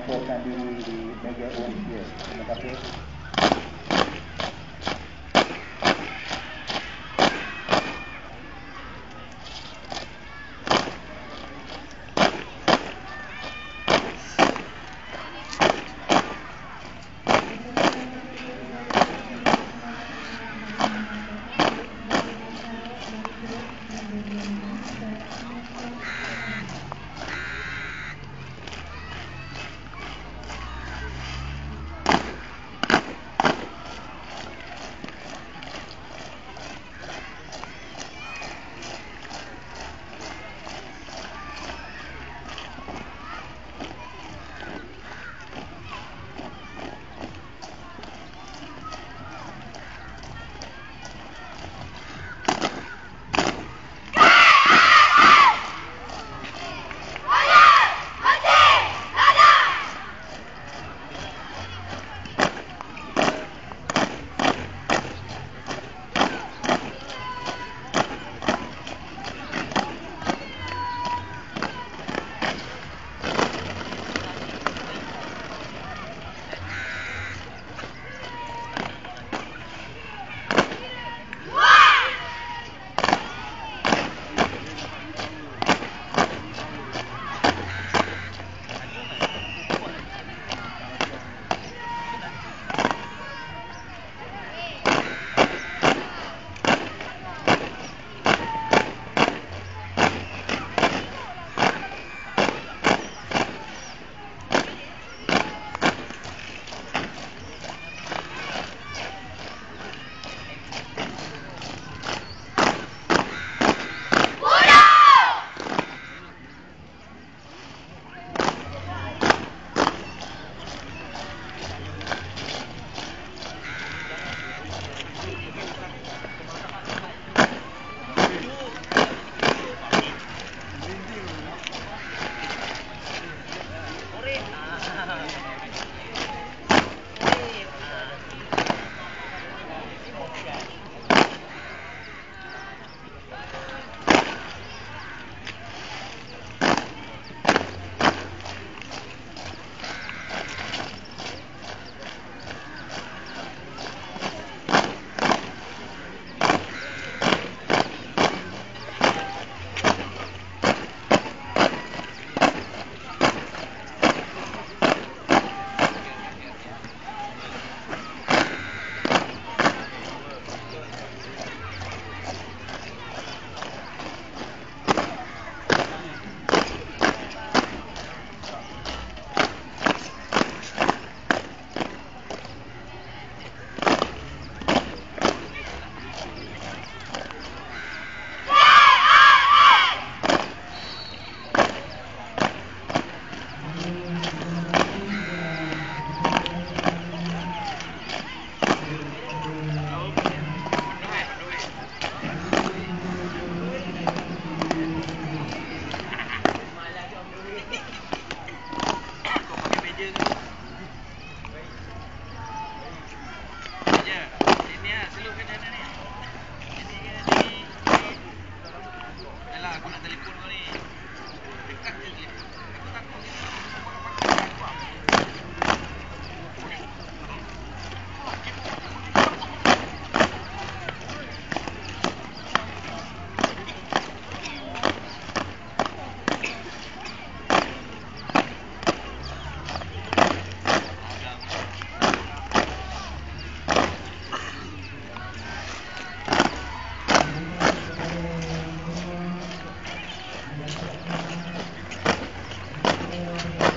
melaporkan diri di meja OMCA. Terima kasih. Amen.